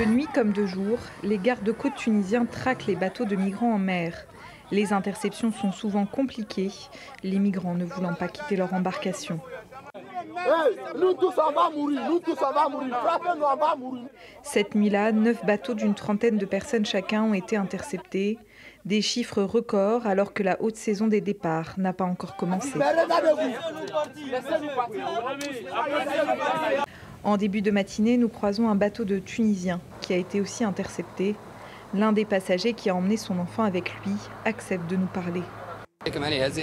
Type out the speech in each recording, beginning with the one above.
De nuit comme de jour, les gardes-côtes tunisiens traquent les bateaux de migrants en mer. Les interceptions sont souvent compliquées, les migrants ne voulant pas quitter leur embarcation. Cette nuit-là, neuf bateaux d'une trentaine de personnes chacun ont été interceptés. Des chiffres records alors que la haute saison des départs n'a pas encore commencé. En début de matinée, nous croisons un bateau de Tunisiens qui a été aussi intercepté. L'un des passagers qui a emmené son enfant avec lui accepte de nous parler.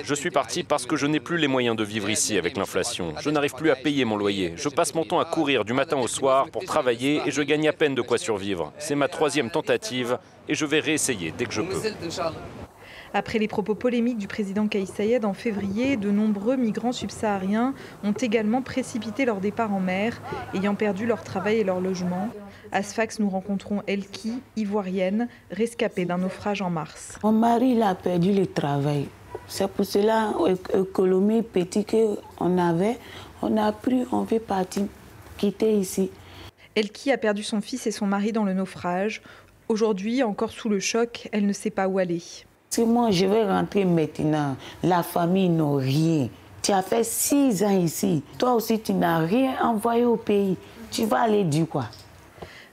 Je suis parti parce que je n'ai plus les moyens de vivre ici avec l'inflation. Je n'arrive plus à payer mon loyer. Je passe mon temps à courir du matin au soir pour travailler et je gagne à peine de quoi survivre. C'est ma troisième tentative et je vais réessayer dès que je peux. Après les propos polémiques du président Kais Sayed en février, de nombreux migrants subsahariens ont également précipité leur départ en mer, ayant perdu leur travail et leur logement. À Sfax, nous rencontrons Elki, ivoirienne, rescapée d'un naufrage en mars. Mon mari il a perdu le travail. C'est pour cela, économie petit qu'on avait, on a pris, on veut partir, quitter ici. Elki a perdu son fils et son mari dans le naufrage. Aujourd'hui, encore sous le choc, elle ne sait pas où aller. Si moi je vais rentrer maintenant, la famille n'a rien. Tu as fait six ans ici. Toi aussi, tu n'as rien envoyé au pays. Tu vas aller du quoi?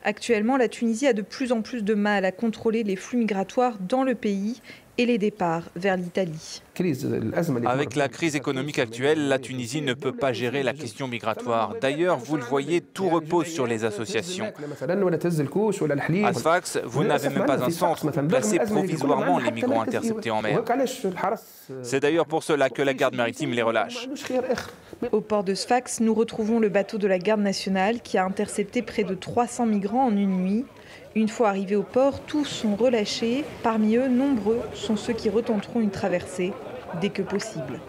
Actuellement, la Tunisie a de plus en plus de mal à contrôler les flux migratoires dans le pays et les départs vers l'Italie. Avec la crise économique actuelle, la Tunisie ne peut pas gérer la question migratoire. D'ailleurs, vous le voyez, tout repose sur les associations. À Sfax, vous n'avez même pas un centre pour placer provisoirement les migrants interceptés en mer. C'est d'ailleurs pour cela que la garde maritime les relâche. Au port de Sfax, nous retrouvons le bateau de la garde nationale qui a intercepté près de 300 migrants en une nuit. Une fois arrivés au port, tous sont relâchés. Parmi eux, nombreux sont ceux qui retenteront une traversée dès que possible.